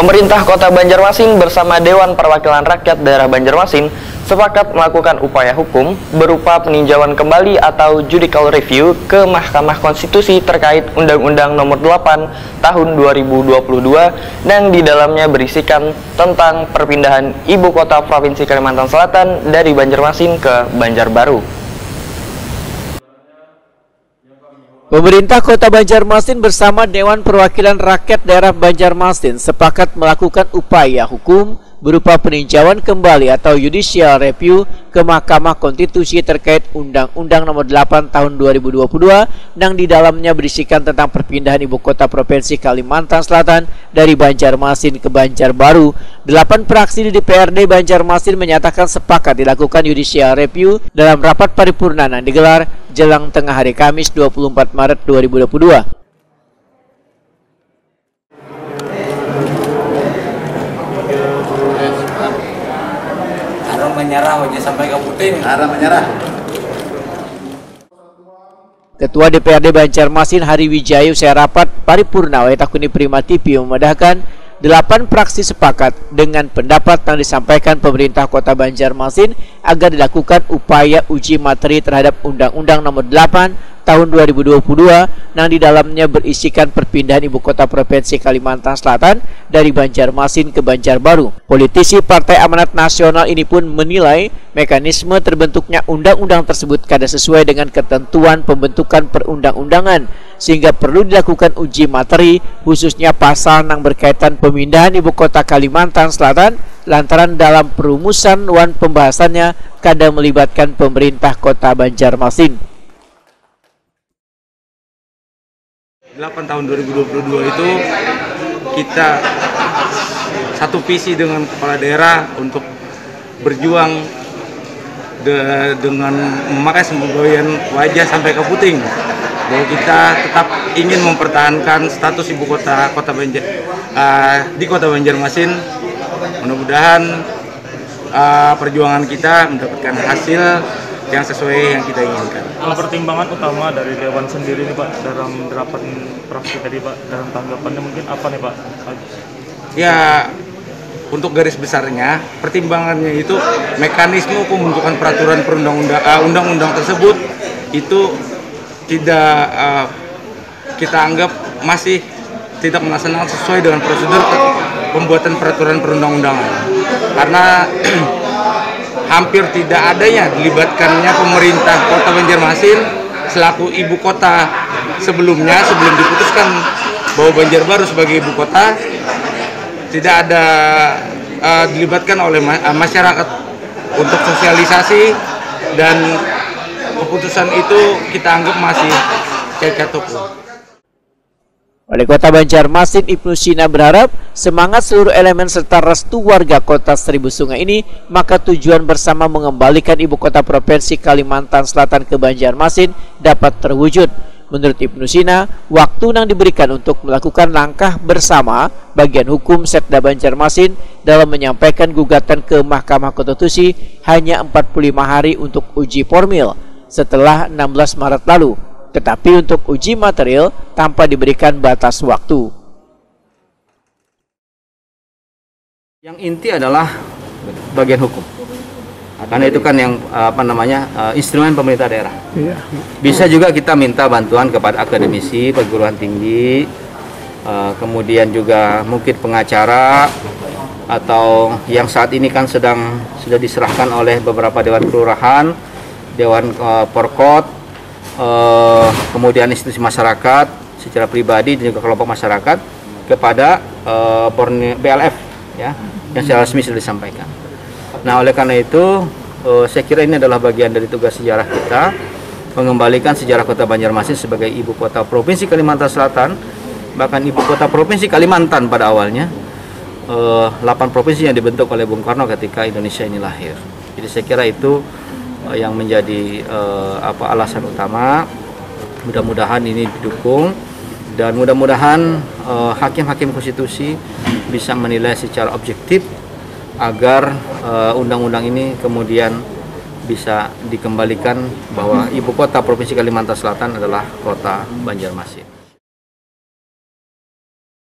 Pemerintah Kota Banjarmasin bersama Dewan Perwakilan Rakyat Daerah Banjarmasin sepakat melakukan upaya hukum berupa peninjauan kembali atau judicial review ke Mahkamah Konstitusi terkait Undang-Undang Nomor 8 Tahun 2022 yang di dalamnya berisikan tentang perpindahan ibu kota Provinsi Kalimantan Selatan dari Banjarmasin ke Banjarbaru. Pemerintah Kota Banjarmasin bersama Dewan Perwakilan Rakyat Daerah Banjarmasin sepakat melakukan upaya hukum berupa peninjauan kembali atau judicial review ke Mahkamah Konstitusi terkait Undang-Undang Nomor 8 Tahun 2022 yang di dalamnya berisikan tentang perpindahan ibu kota Provinsi Kalimantan Selatan dari Banjarmasin ke Banjarbaru. Delapan praksi di DPRD Banjarmasin menyatakan sepakat dilakukan judicial review dalam rapat paripurna yang digelar jelang tengah hari Kamis 24 Maret 2022. Menyerah wajah sampai ke puting. Arah menyerah. Ketua DPRD Banjarmasin Hari Wijaya usai rapat paripurna Waitakuni Prima TV memedahkan Delapan praksi sepakat dengan pendapat yang disampaikan pemerintah kota Banjarmasin agar dilakukan upaya uji materi terhadap Undang-Undang Nomor 8 Tahun 2022 yang di dalamnya berisikan perpindahan ibu kota provinsi Kalimantan Selatan dari Banjarmasin ke Banjarbaru. Politisi Partai Amanat Nasional ini pun menilai mekanisme terbentuknya undang-undang tersebut kada sesuai dengan ketentuan pembentukan perundang-undangan sehingga perlu dilakukan uji materi khususnya pasal yang berkaitan pemindahan ibu kota Kalimantan Selatan lantaran dalam perumusan wan pembahasannya kada melibatkan pemerintah kota Banjarmasin. 8 tahun 2022 itu kita satu visi dengan kepala daerah untuk berjuang de, dengan memakai semboyan wajah sampai ke puting bahwa kita tetap ingin mempertahankan status ibu kota kota Banjar uh, di kota Banjarmasin. Mudah-mudahan uh, perjuangan kita mendapatkan hasil yang sesuai yang kita inginkan. Kalau pertimbangan utama dari Dewan sendiri nih Pak dalam rapat praksi tadi Pak dalam tanggapannya mungkin apa nih Pak? Ya untuk garis besarnya pertimbangannya itu mekanisme pembentukan peraturan perundang-undang uh, undang-undang tersebut itu tidak uh, kita anggap masih tidak melaksanakan sesuai dengan prosedur pembuatan peraturan perundang-undangan karena hampir tidak adanya dilibatkannya pemerintah kota Banjarmasin selaku ibu kota sebelumnya sebelum diputuskan bahwa Banjarbaru sebagai ibu kota tidak ada uh, dilibatkan oleh ma masyarakat untuk sosialisasi dan keputusan itu kita anggap masih cacat hukum. Wali Kota Banjarmasin Ibnu Sina berharap semangat seluruh elemen serta restu warga kota Seribu Sungai ini maka tujuan bersama mengembalikan ibu kota provinsi Kalimantan Selatan ke Banjarmasin dapat terwujud. Menurut Ibnu Sina, waktu yang diberikan untuk melakukan langkah bersama bagian hukum Setda Banjarmasin dalam menyampaikan gugatan ke Mahkamah Konstitusi hanya 45 hari untuk uji formil setelah 16 Maret lalu, tetapi untuk uji material tanpa diberikan batas waktu. Yang inti adalah bagian hukum. Karena itu kan yang apa namanya uh, instrumen pemerintah daerah. Bisa juga kita minta bantuan kepada akademisi, perguruan tinggi, uh, kemudian juga mungkin pengacara atau yang saat ini kan sedang sudah diserahkan oleh beberapa dewan kelurahan Dewan uh, Porkot, uh, kemudian institusi masyarakat secara pribadi dan juga kelompok masyarakat kepada uh, BLF ya yang secara resmi sudah disampaikan. Nah oleh karena itu uh, saya kira ini adalah bagian dari tugas sejarah kita mengembalikan sejarah kota Banjarmasin sebagai ibu kota provinsi Kalimantan Selatan bahkan ibu kota provinsi Kalimantan pada awalnya uh, 8 provinsi yang dibentuk oleh Bung Karno ketika Indonesia ini lahir. Jadi saya kira itu uh, yang menjadi uh, apa alasan utama. Mudah-mudahan ini didukung dan mudah-mudahan uh, hakim-hakim konstitusi bisa menilai secara objektif agar undang-undang uh, ini kemudian bisa dikembalikan bahwa ibu kota provinsi Kalimantan Selatan adalah kota Banjarmasin.